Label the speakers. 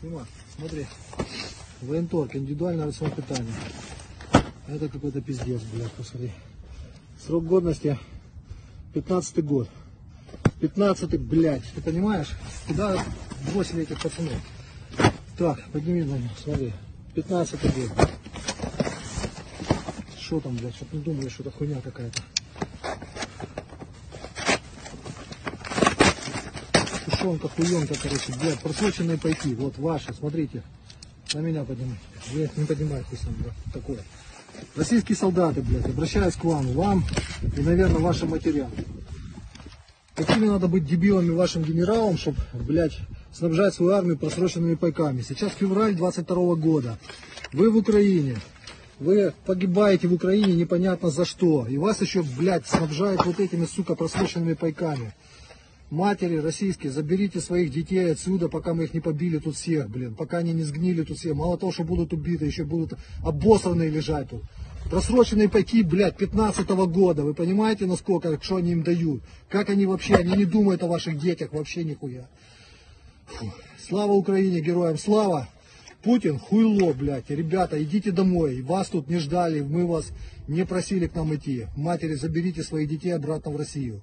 Speaker 1: Снимай, смотри. Военторг, индивидуальное рацион питания. Это какой-то пиздец, блядь, посмотри. Срок годности 15 год. 15 блядь, ты понимаешь? Куда бросили этих пацанов? Так, подними на него, смотри. 15 год. Что там, блядь, чтоб не думали, что это хуйня какая-то. Тушенка, хуенка, короче, блядь, просроченные пайки, вот ваши, смотрите. На меня поднимайте. Вы не поднимайте сам, да, такое. Российские солдаты, блядь, обращаюсь к вам, вам и, наверное, вашим матерям. Какими надо быть дебилами вашим генералам, чтобы, блядь, снабжать свою армию просроченными пайками. Сейчас февраль 22 года. Вы в Украине. Вы погибаете в Украине непонятно за что. И вас еще, блядь, снабжают вот этими, сука, просроченными пайками. Матери российские, заберите своих детей отсюда, пока мы их не побили тут всех, блин, пока они не сгнили тут все. Мало того, что будут убиты, еще будут обосранные лежать тут. Просроченные пайки, блядь, 15 года. Вы понимаете, насколько, что они им дают? Как они вообще, они не думают о ваших детях вообще нихуя. Фу. Слава Украине, героям слава! Путин хуйло, блядь. Ребята, идите домой. Вас тут не ждали, мы вас не просили к нам идти. Матери, заберите своих детей обратно в Россию.